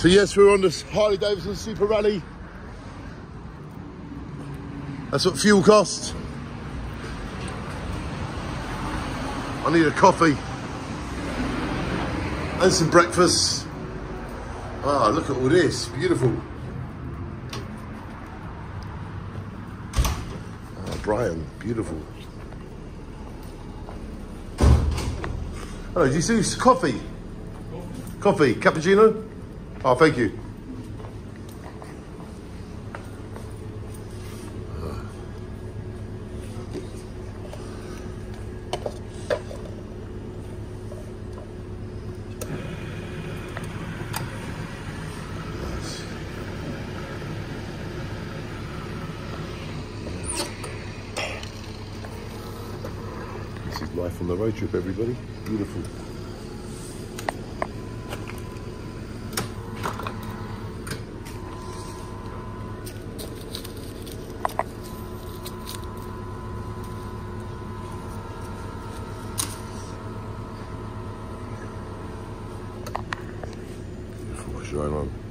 So yes, we're on this Harley Davidson Super Rally. That's what fuel costs. I need a coffee and some breakfast. Ah, look at all this, beautiful. Oh, Brian, beautiful. Hello, do you see coffee? Coffee, cappuccino? Oh, thank you. This is life on the road trip, everybody. Beautiful. Going on?